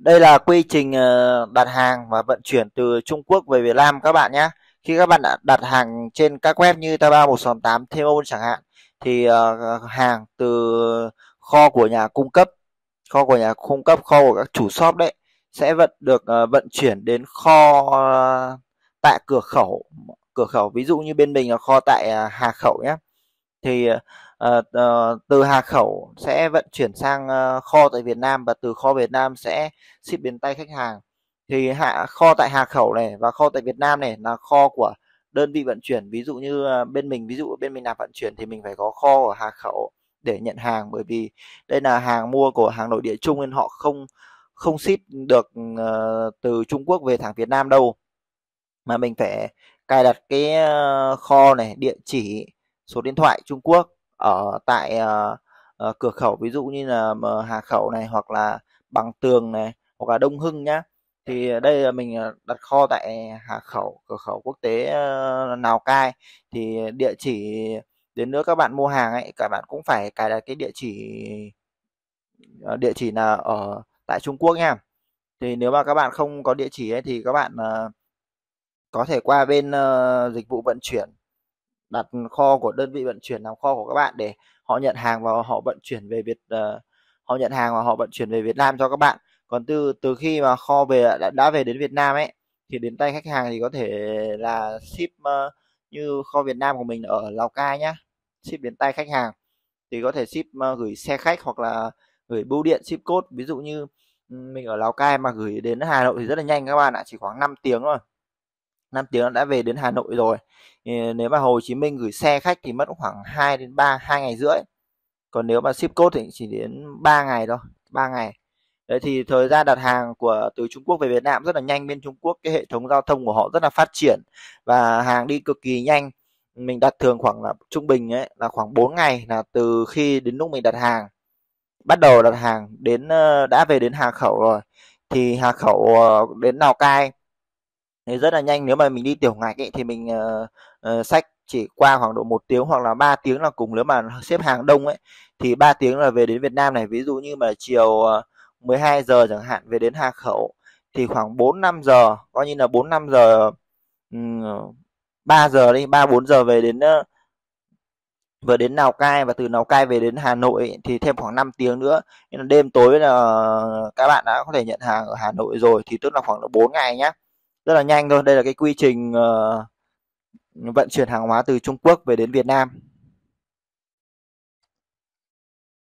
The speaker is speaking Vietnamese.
Đây là quy trình ờ, đặt hàng và vận chuyển từ Trung Quốc về Việt Nam các bạn nhé. Khi các bạn đã đặt hàng trên các web như Taobao 168, Tmall chẳng hạn thì ờ, hàng từ kho của nhà cung cấp, kho của nhà cung cấp, kho của các chủ shop đấy sẽ vận được ờ, vận chuyển đến kho tại cửa khẩu cửa khẩu ví dụ như bên mình là kho tại Hà Khẩu nhé thì uh, uh, từ Hà Khẩu sẽ vận chuyển sang uh, kho tại Việt Nam và từ kho Việt Nam sẽ ship đến tay khách hàng. Thì hạ kho tại Hà Khẩu này và kho tại Việt Nam này là kho của đơn vị vận chuyển. Ví dụ như uh, bên mình ví dụ bên mình làm vận chuyển thì mình phải có kho ở Hà Khẩu để nhận hàng. Bởi vì đây là hàng mua của hàng nội địa chung nên họ không không ship được uh, từ Trung Quốc về thẳng Việt Nam đâu. Mà mình phải cài đặt cái uh, kho này địa chỉ số điện thoại Trung Quốc ở tại uh, uh, cửa khẩu ví dụ như là ờ, Hà Khẩu này hoặc là Bằng Tường này hoặc là Đông Hưng nhá. Thì đây là mình đặt kho tại Hà Khẩu cửa khẩu quốc tế uh, Lào Cai. Thì địa chỉ đến nữa các bạn mua hàng ấy các bạn cũng phải cài đặt cái địa chỉ địa chỉ là ở tại Trung Quốc nha. Thì nếu mà các bạn không có địa chỉ ấy thì các bạn uh, có thể qua bên uh, dịch vụ vận chuyển đặt kho của đơn vị vận chuyển làm kho của các bạn để họ nhận hàng và họ vận chuyển về Việt uh, họ nhận hàng và họ vận chuyển về Việt Nam cho các bạn. Còn từ từ khi mà kho về đã, đã về đến Việt Nam ấy thì đến tay khách hàng thì có thể là ship uh, như kho Việt Nam của mình ở Lào Cai nhá ship đến tay khách hàng. Thì có thể ship uh, gửi xe khách hoặc là gửi bưu điện ship code. Ví dụ như mình ở Lào Cai mà gửi đến Hà Nội thì rất là nhanh các bạn ạ chỉ khoảng 5 tiếng thôi. 5 tiếng đã về đến Hà Nội rồi. Nếu mà Hồ Chí Minh gửi xe khách thì mất khoảng 2 đến 3 2 ngày rưỡi. Còn nếu mà ship code thì chỉ đến 3 ngày thôi 3 ngày. Đấy, thì thời gian đặt hàng của, từ Trung Quốc về Việt Nam rất là nhanh, bên Trung Quốc cái hệ thống giao thông của họ rất là phát triển và hàng đi cực kỳ nhanh. Mình đặt thường khoảng là trung bình ấy, là khoảng 4 ngày là từ khi đến lúc mình đặt hàng. Bắt đầu đặt hàng đến ờ, đã về đến Hà Khẩu rồi. Thì Hà Khẩu ờ, đến Lào Cai thì rất là nhanh nếu mà mình đi tiểu ngạch ấy, thì mình ờ, ờ, uh, uh, sách chỉ qua khoảng độ một tiếng hoặc là 3 tiếng là cùng. Nếu mà xếp hàng đông ấy thì 3 tiếng là về đến Việt Nam này. Ví dụ như mà chiều ờ, uh, 12 giờ chẳng hạn về đến Hà Khẩu thì khoảng 4 5 giờ coi như là 4 5 giờ um, 3 giờ đi 3 4 giờ về đến uh, vừa đến Lào Cai. Và từ Lào Cai về đến Hà Nội thì thêm khoảng 5 tiếng nữa. Nên là đêm tối là các bạn đã có thể nhận hàng ở Hà Nội rồi thì tức là khoảng độ 4 ngày nhé rất là nhanh thôi. Đây là cái quy trình uh, vận chuyển hàng hóa từ Trung Quốc về đến Việt Nam.